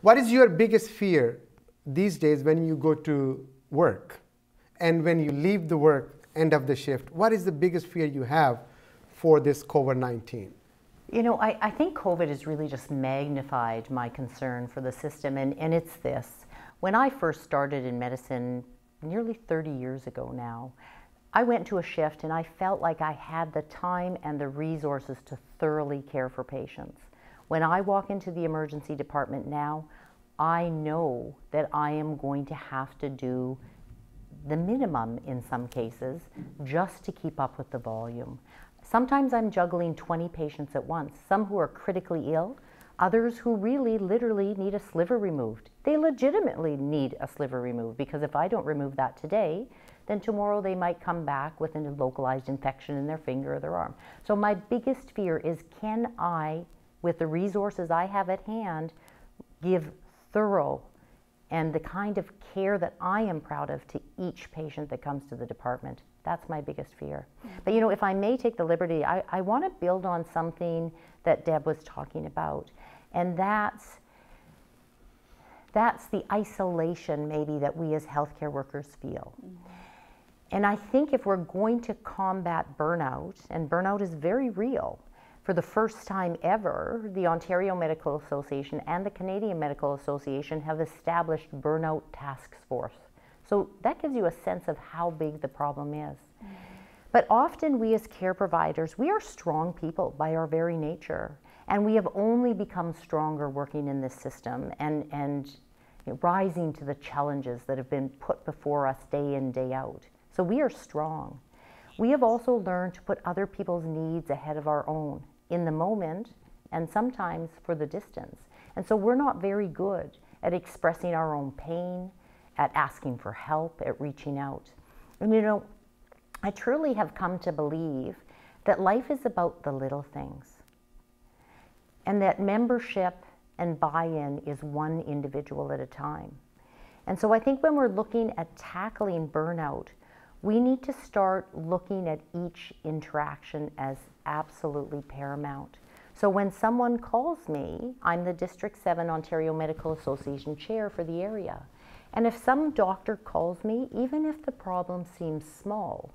What is your biggest fear these days when you go to work and when you leave the work end of the shift? What is the biggest fear you have for this COVID 19? You know, I, I think COVID has really just magnified my concern for the system, and, and it's this. When I first started in medicine nearly 30 years ago now, I went to a shift and I felt like I had the time and the resources to thoroughly care for patients. When I walk into the emergency department now, I know that I am going to have to do the minimum in some cases just to keep up with the volume. Sometimes I'm juggling 20 patients at once, some who are critically ill, others who really literally need a sliver removed. They legitimately need a sliver removed because if I don't remove that today, then tomorrow they might come back with a localized infection in their finger or their arm. So my biggest fear is can I with the resources I have at hand, give thorough and the kind of care that I am proud of to each patient that comes to the department. That's my biggest fear. But you know, if I may take the liberty, I, I want to build on something that Deb was talking about, and that's that's the isolation maybe that we as healthcare workers feel. Mm-hmm. And I think if we're going to combat burnout, and burnout is very real, for the first time ever, the Ontario Medical Association and the Canadian Medical Association have established burnout task force. So that gives you a sense of how big the problem is. Mm-hmm. But often we as care providers, we are strong people by our very nature. And we have only become stronger working in this system and, and you know, rising to the challenges that have been put before us day in, day out. So we are strong. We have also learned to put other people's needs ahead of our own in the moment and sometimes for the distance. And so we're not very good at expressing our own pain, at asking for help, at reaching out. And you know, I truly have come to believe that life is about the little things and that membership and buy in is one individual at a time. And so I think when we're looking at tackling burnout, we need to start looking at each interaction as absolutely paramount. So when someone calls me, I'm the District 7 Ontario Medical Association chair for the area. And if some doctor calls me, even if the problem seems small,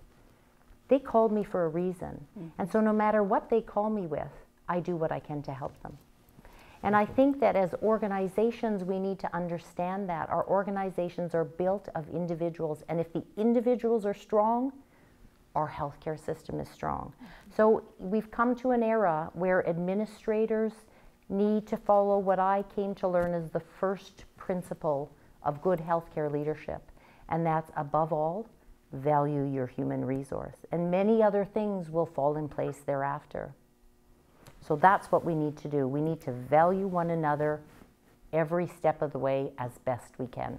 they called me for a reason. Mm-hmm. And so no matter what they call me with, I do what I can to help them. And I think that as organizations, we need to understand that. Our organizations are built of individuals, and if the individuals are strong, our healthcare system is strong. So we've come to an era where administrators need to follow what I came to learn as the first principle of good healthcare leadership, and that's above all, value your human resource. And many other things will fall in place thereafter. So that's what we need to do. We need to value one another every step of the way as best we can.